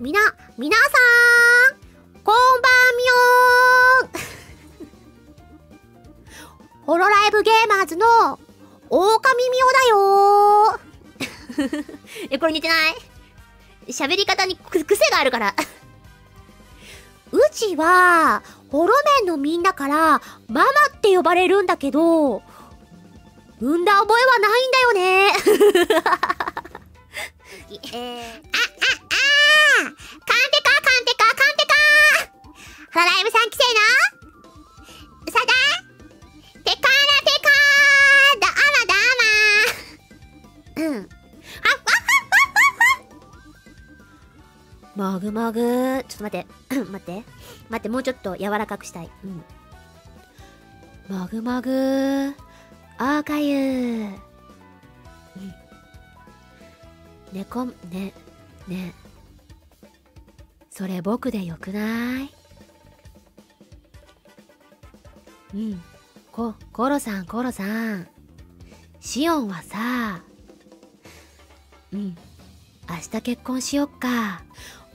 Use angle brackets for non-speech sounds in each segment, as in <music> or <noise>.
みな、みなさん、こんばんみょん。<laughs> ホロライブゲーマーズの、狼みおだよー <laughs> え、これ似てない？喋り方にく癖があるから。うちは、ホロメンのみんなから、ママって呼ばれるんだけど、産んだ覚えはないんだよね。<laughs> えー、あ、あ、あーカンテカ、カンテカ、カンテカハライブさん来ての？さだテカーラテカーだあらだまうん。あ、わっわっわっわっもぐもぐちょっと待って。<clears throat> 待って。待って、もうちょっと柔らかくしたい。うん。もぐもぐあーかゆー。うん。猫、ね、ね。それ僕でよくない？うん。こ、コロさん、コロさん。シオンはさ、うん。明日結婚しよっか。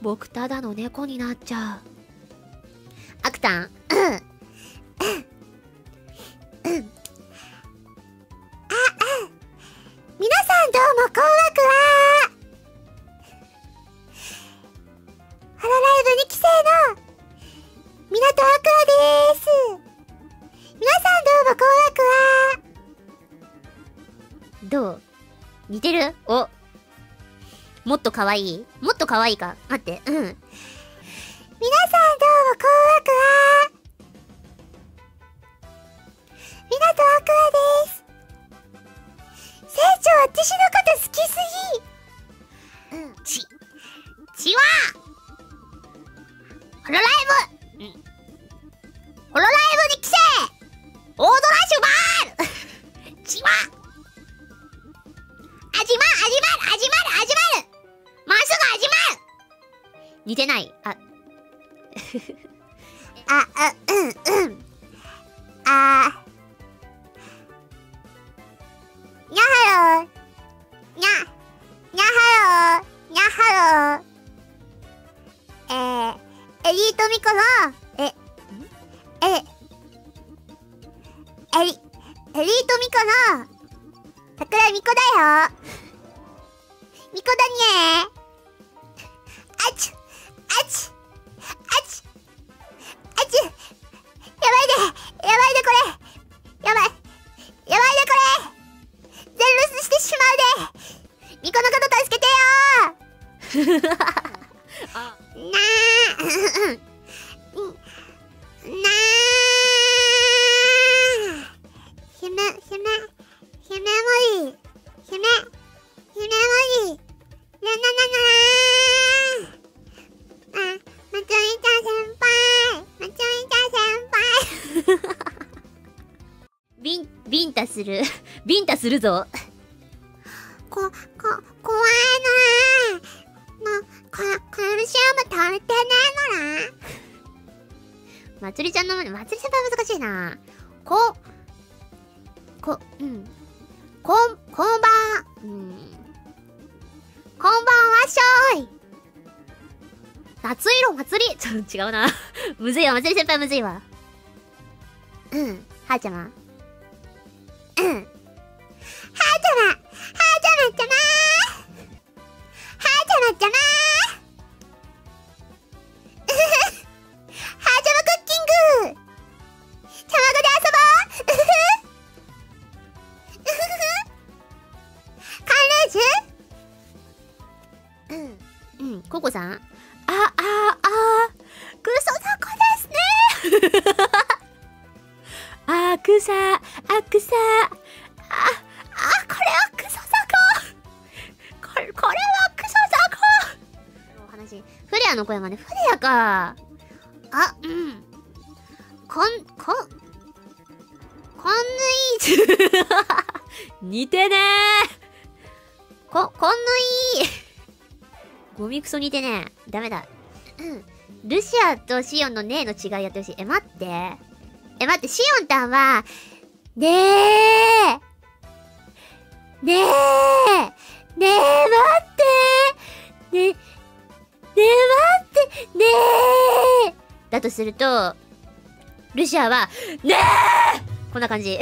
僕ただの猫になっちゃう。アクタン、どう？似てる？お。もっと可愛い？もっと可愛いか？待って、うん。皆さんどうも、こんわくは。港アクアです。船長、私のこと好きすぎうん。ち、ちはホロライブ、うん、ホロライブ似てない。あ。あ、<laughs> あ、うん、うん。あー。にゃはろー。にゃ、にゃはろー。にゃはろー。えー、エリートミコの、え、え、エリ、エリートミコの、桜井ミコだよ。ミコだにえ。あなあ、なあ。ひめ、ひめ、ひめもいい。ひめ、ひめもいい。ななななあ、まつみちゃん先輩。まつみちゃん先輩。ビン、ビンタする。ビンタするぞ。こ、こ、怖い、カルシウム足りてねえのな。まつりちゃんの、まつり先輩難しいな。こ、こ、うん。こん、こんばん、うん。こんばんはしょーい。夏色祭り <laughs> ちょっと違うな。<laughs> むずいわ、まつり先輩むずいわ。うん。はーちゃま。うん。はーちゃま。はーちゃまちゃまー。はーちゃまちゃまー。ふ。カンレージュうん。うん。ココさん？あ、あ、あ、クソザコですね <laughs> あ、くさ、あ、くさ、あ、あ、これはクソザコこれ、これはクソザコお話、フレアの声まで、フレアか。あ、うん。こん、こ、こんぬい <laughs> 似てねーこ、こんぬいいゴミクソ似てね。ダメだ。うん。ルシアとシオンのねえの違いやってほしい。え、待って。え、待って、シオンたんは、ねえねえねえ、待ってね、ねえ、待ってねえだとすると、ルシアは、ねえこんな感じ。